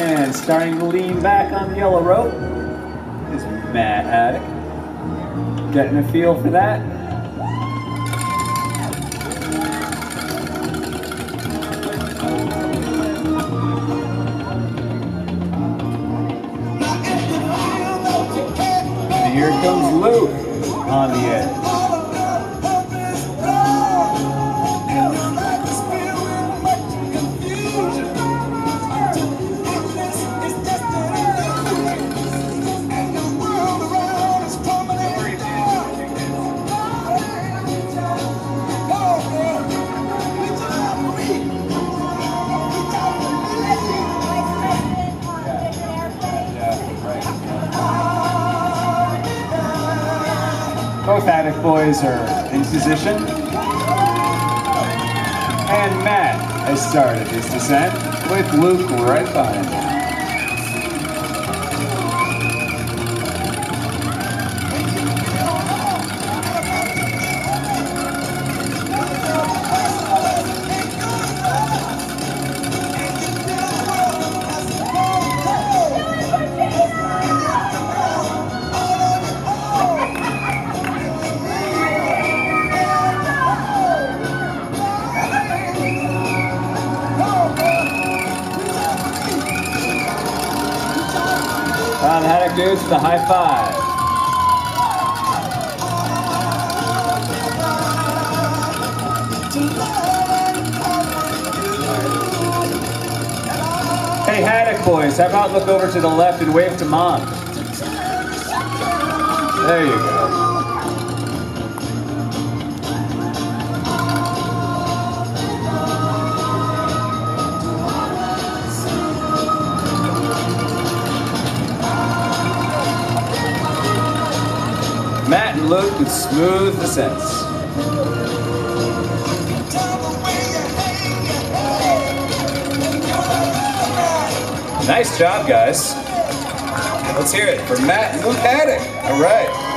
And starting to lean back on the yellow rope is Matt Haddock. Getting a feel for that. Here comes Luke on the edge. Both Haddock boys are in position. And Matt has started his descent with Luke right behind him. Ron Haddock with the high five. Hey Haddock boys, how about look over to the left and wave to mom? There you go. Matt and Luke with smooth descents. Nice job, guys. Let's hear it for Matt and Luke Haddock. All right.